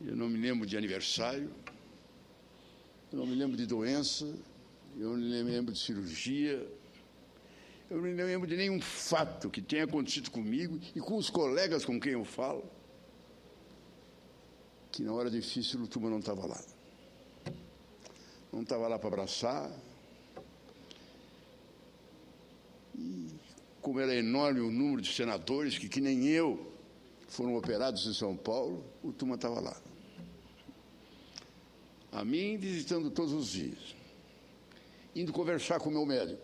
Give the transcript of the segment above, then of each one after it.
Eu não me lembro de aniversário, eu não me lembro de doença, eu não me lembro de cirurgia, eu não me lembro de nenhum fato que tenha acontecido comigo e com os colegas com quem eu falo, que na hora difícil o Tuma não estava lá. Não estava lá para abraçar. E como era enorme o número de senadores que, que nem eu, foram operados em São Paulo, o Tuma estava lá. A mim, visitando todos os dias, indo conversar com o meu médico,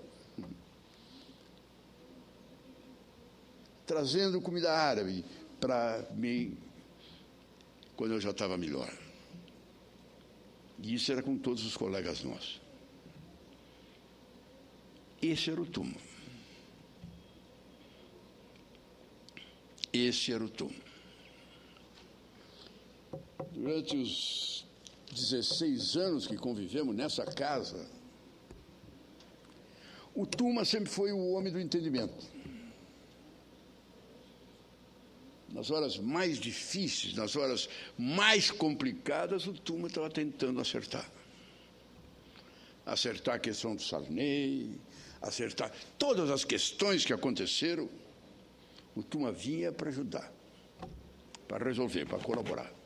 trazendo comida árabe para mim quando eu já estava melhor. E isso era com todos os colegas nossos. Esse era o túmulo. Esse era o túmulo. Durante os 16 anos que convivemos nessa casa, o Tuma sempre foi o homem do entendimento. Nas horas mais difíceis, nas horas mais complicadas, o Tuma estava tentando acertar. Acertar a questão do Sarney, acertar todas as questões que aconteceram. O Tuma vinha para ajudar, para resolver, para colaborar.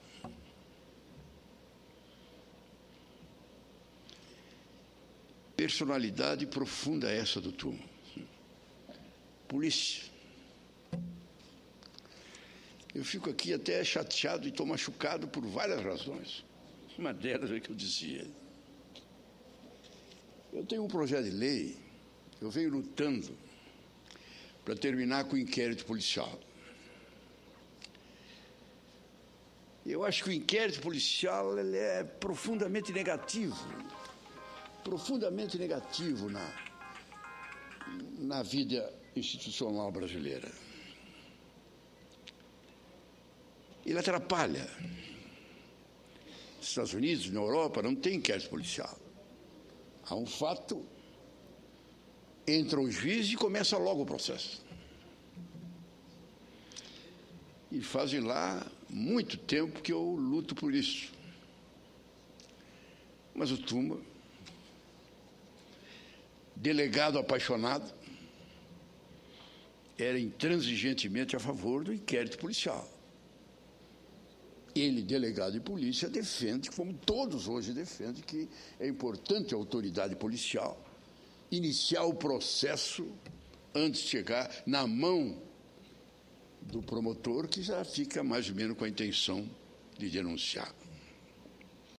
Personalidade profunda essa do Tuma. Polícia eu fico aqui até chateado e estou machucado por várias razões. Uma delas é que eu dizia. Eu tenho um projeto de lei, eu venho lutando para terminar com o inquérito policial. Eu acho que o inquérito policial é profundamente negativo, profundamente negativo na, na vida institucional brasileira. ele atrapalha. Nos Estados Unidos, na Europa, não tem inquérito policial. Há um fato, entra o juiz e começa logo o processo. E fazem lá muito tempo que eu luto por isso. Mas o Tuma, delegado apaixonado, era intransigentemente a favor do inquérito policial ele, delegado de polícia, defende, como todos hoje defendem, que é importante a autoridade policial iniciar o processo antes de chegar na mão do promotor, que já fica mais ou menos com a intenção de denunciar.